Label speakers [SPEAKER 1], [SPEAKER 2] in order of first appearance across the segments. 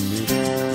[SPEAKER 1] Música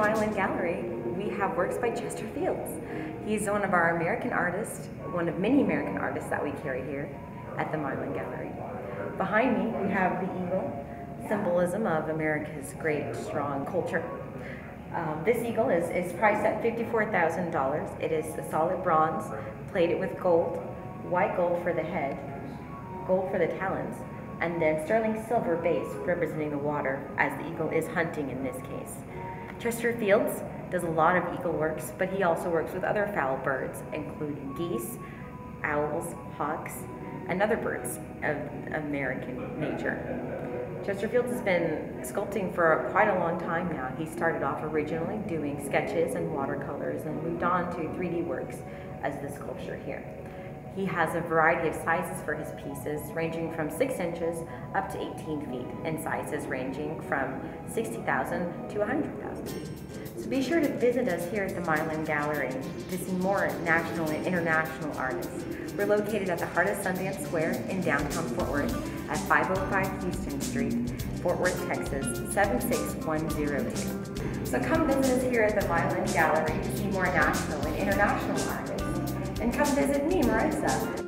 [SPEAKER 1] at the Milan Gallery, we have works by Chester Fields. He's one of our American artists, one of many American artists that we carry here at the Milan Gallery. Behind me, we have the eagle, symbolism of America's great, strong culture. Um, this eagle is, is priced at $54,000. It is a solid bronze, plated with gold, white gold for the head, gold for the talons, and then sterling silver base representing the water as the eagle is hunting in this case. Chester Fields does a lot of eagle works, but he also works with other fowl birds, including geese, owls, hawks, and other birds of American nature. Chester Fields has been sculpting for quite a long time now. He started off originally doing sketches and watercolors and moved on to 3D works as the sculpture here. He has a variety of sizes for his pieces, ranging from 6 inches up to 18 feet, and sizes ranging from 60,000 to 100,000. So be sure to visit us here at the Milan Gallery to see more national and international artists. We're located at the heart of Sundance Square in downtown Fort Worth at 505 Houston Street, Fort Worth, Texas 76102. So come visit us here at the Milan Gallery to see more national and international artists and come visit me, Marissa,